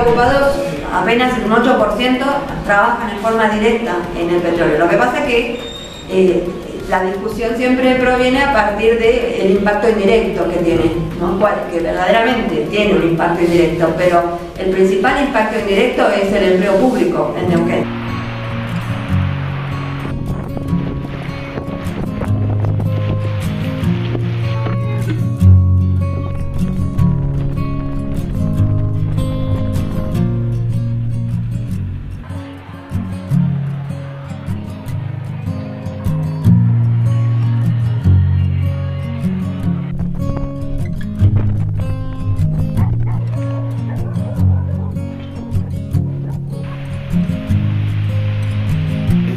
privados apenas un 8% trabajan en forma directa en el petróleo. Lo que pasa es que eh, la discusión siempre proviene a partir del impacto indirecto que tiene, ¿no? que verdaderamente tiene un impacto indirecto, pero el principal impacto indirecto es el empleo público en Neuquén.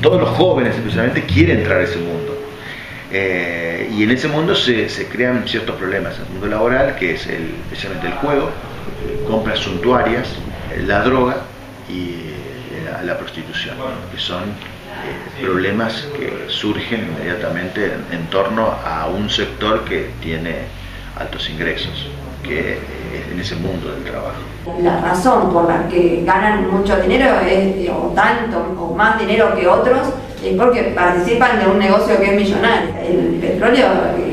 Todos los jóvenes especialmente quieren entrar a ese mundo. Eh, y en ese mundo se, crean ciertos problemas. El mundo laboral, que es el, especialmente el juego, compras suntuarias, la droga y la, prostitución, que son eh, problemas que surgen inmediatamente en, torno a un sector que tiene altos ingresos, que en ese mundo del trabajo. La razón por la que ganan mucho dinero es, o tanto o más dinero que otros es porque participan de un negocio que es millonario. El petróleo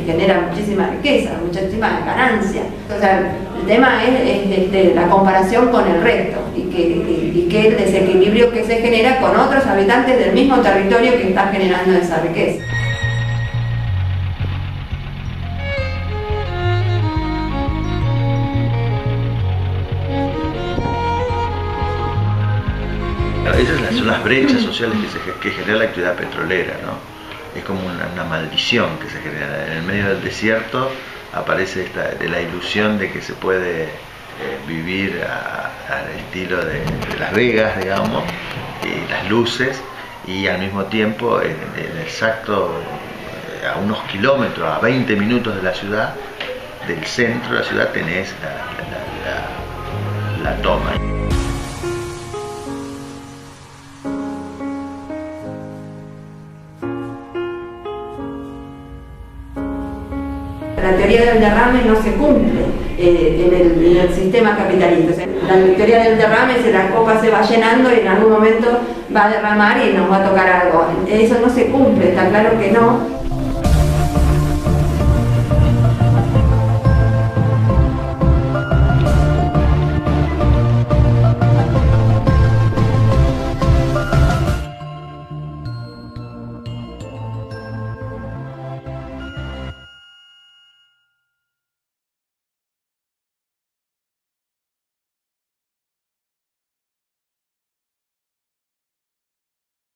genera muchísima riqueza, muchísima ganancia. O sea, el tema es, la comparación con el resto y que, y que el desequilibrio que se genera con otros habitantes del mismo territorio que está generando esa riqueza. Esas son las brechas sociales que, genera la actividad petrolera, ¿no? Es como una, maldición que se genera. En el medio del desierto aparece esta, de la ilusión de que se puede eh, vivir al estilo de, Las Vegas, digamos, y las luces, y al mismo tiempo, en, exacto, eh, a unos kilómetros, a 20 minutos de la ciudad, del centro de la ciudad tenés la toma. La teoría del derrame no se cumple eh, en, el, sistema capitalista. la teoría del derrame es la copa se va llenando y en algún momento va a derramar y nos va a tocar algo. Eso no se cumple, está claro que no.